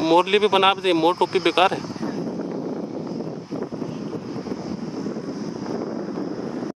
मोरली भी बना दे मोर टोपी बेकार है।